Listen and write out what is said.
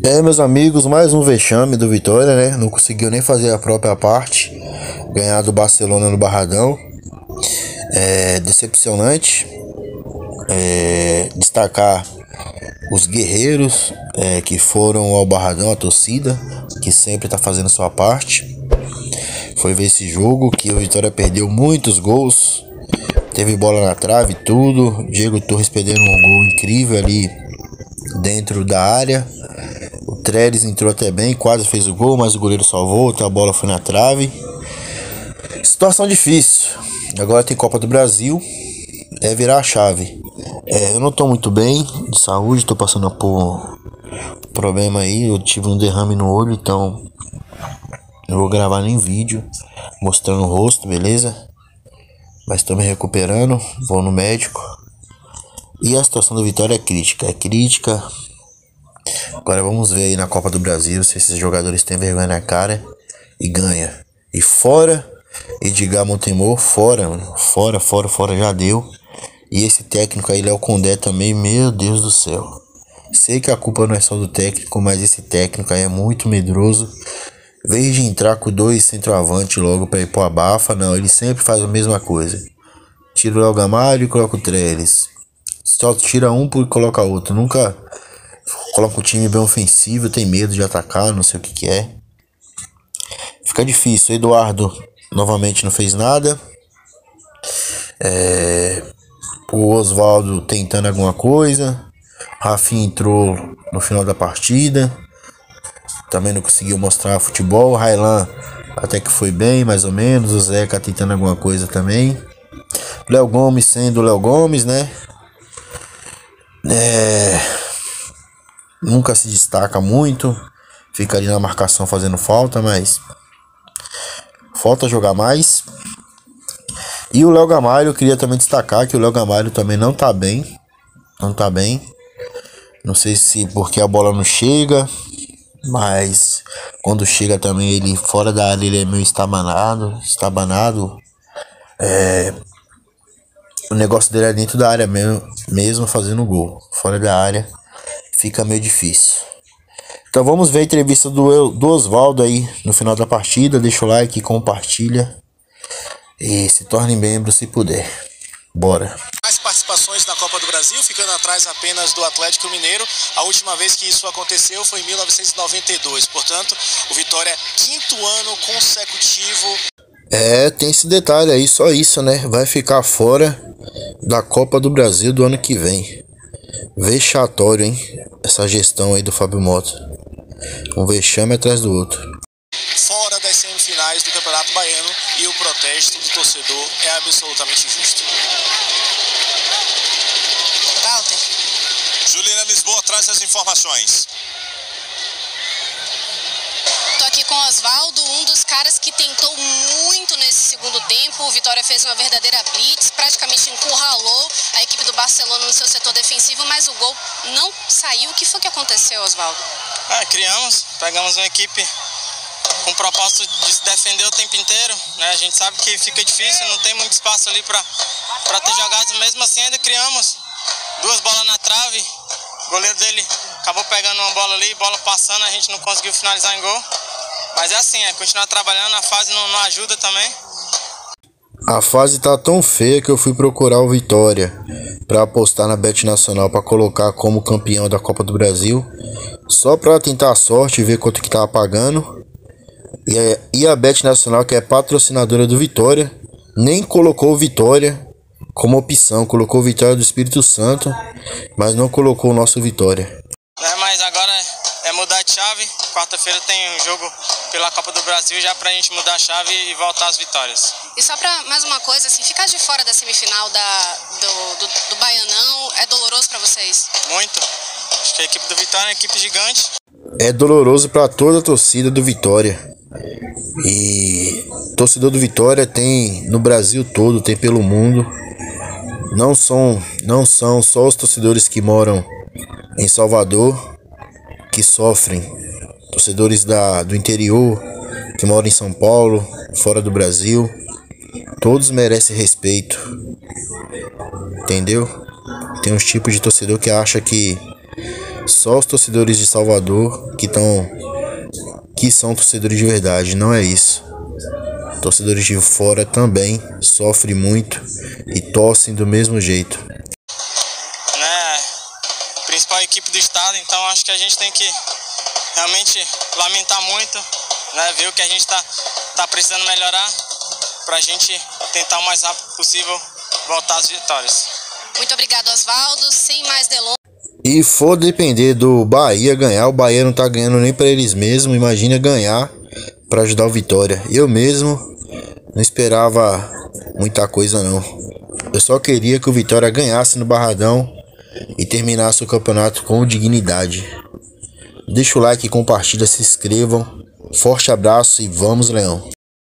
É, meus amigos, mais um vexame do Vitória, né? Não conseguiu nem fazer a própria parte. Ganhar do Barcelona no Barradão. É decepcionante. É, destacar os guerreiros é, que foram ao Barradão, a torcida, que sempre tá fazendo sua parte. Foi ver esse jogo que o Vitória perdeu muitos gols. Teve bola na trave, tudo. Diego Torres perdendo um gol incrível ali dentro da área. O Trellis entrou até bem, quase fez o gol, mas o goleiro salvou, a bola foi na trave. Situação difícil. Agora tem Copa do Brasil. É virar a chave. É, eu não tô muito bem de saúde, tô passando por problema aí. Eu tive um derrame no olho, então não vou gravar nem vídeo mostrando o rosto, beleza? Mas tô me recuperando, vou no médico. E a situação do Vitória é crítica, é crítica. Agora vamos ver aí na Copa do Brasil se esses jogadores têm vergonha na cara e ganha. E fora Edgar Montemor, fora. Fora, fora, fora, já deu. E esse técnico aí, Léo Condé também, meu Deus do céu. Sei que a culpa não é só do técnico, mas esse técnico aí é muito medroso. Em vez de entrar com dois centroavante logo para ir pro abafa, não, ele sempre faz a mesma coisa. Tira o Léo Gamalho e coloca o Trellis. Só tira um e coloca outro. Nunca coloca o time bem ofensivo, tem medo de atacar, não sei o que que é. Fica difícil. Eduardo novamente não fez nada. É, o Oswaldo tentando alguma coisa. Rafinha entrou no final da partida. Também não conseguiu mostrar futebol. Railan até que foi bem, mais ou menos. O Zeca tentando alguma coisa também. Léo Gomes sendo Léo Gomes, né? É... Nunca se destaca muito. Fica ali na marcação fazendo falta, mas. Falta jogar mais. E o Léo Gamalho, eu queria também destacar que o Léo Gamalho também não tá bem. Não tá bem. Não sei se porque a bola não chega. Mas quando chega também ele fora da área ele é meio estabanado, estabanado. É, o negócio dele é dentro da área mesmo, mesmo fazendo gol. Fora da área fica meio difícil. Então vamos ver a entrevista do, do Oswaldo aí no final da partida. Deixa o like, compartilha e se torne membro se puder. Bora. Mais participações na Copa do Brasil, ficando atrás apenas do Atlético Mineiro. A última vez que isso aconteceu foi em 1992. Portanto, o Vitória quinto ano consecutivo. É, tem esse detalhe aí, só isso, né? Vai ficar fora da Copa do Brasil do ano que vem. Vexatório, hein? Essa gestão aí do Fábio Mota. Um vexame atrás do outro. Fora das semifinais do Campeonato Baiano e o protesto do torcedor é absolutamente justo. Walter. Juliana Lisboa traz as informações. Tô aqui com o Oswaldo, um dos caras que tentou muito nesse segundo tempo. O Vitória fez uma verdadeira blitz, praticamente encurralou Barcelona no seu setor defensivo, mas o gol não saiu. O que foi que aconteceu, Oswaldo? É, criamos, pegamos uma equipe com o propósito de se defender o tempo inteiro. Né? A gente sabe que fica difícil, não tem muito espaço ali para ter jogados, mesmo assim ainda criamos. Duas bolas na trave, o goleiro dele acabou pegando uma bola ali, bola passando, a gente não conseguiu finalizar em gol. Mas é assim, é continuar trabalhando, a fase não, não ajuda também. A fase tá tão feia que eu fui procurar o Vitória para apostar na Bet Nacional para colocar como campeão da Copa do Brasil, só para tentar a sorte e ver quanto que tava pagando. E a, Bet Nacional, que é patrocinadora do Vitória, nem colocou Vitória como opção, colocou Vitória do Espírito Santo, mas não colocou o nosso Vitória. É, mudar de chave. Quarta-feira tem um jogo pela Copa do Brasil já pra gente mudar a chave e voltar às vitórias. E só pra mais uma coisa, assim, ficar de fora da semifinal da, do, do, do Baianão é doloroso para vocês? Muito. Acho que a equipe do Vitória é uma equipe gigante. É doloroso para toda a torcida do Vitória. E torcedor do Vitória tem no Brasil todo, tem pelo mundo. Não são, não são só os torcedores que moram em Salvador que sofrem. Torcedores da, do interior que moram em São Paulo, fora do Brasil, todos merecem respeito. Entendeu? Tem uns tipos de torcedor que acha que só os torcedores de Salvador que estão que são torcedores de verdade, não é isso. Torcedores de fora também sofrem muito e torcem do mesmo jeito. Acho que a gente tem que realmente lamentar muito, né, ver o que a gente está tá precisando melhorar para a gente tentar o mais rápido possível voltar às vitórias. Muito obrigado, Oswaldo. Sem mais delongas. E for depender do Bahia ganhar, o Bahia não tá ganhando nem para eles mesmos. Imagina ganhar para ajudar o Vitória. Eu mesmo não esperava muita coisa não. Eu só queria que o Vitória ganhasse no Barradão terminasse o campeonato com dignidade. Deixa o like, compartilha, se inscrevam. Forte abraço e vamos, Leão.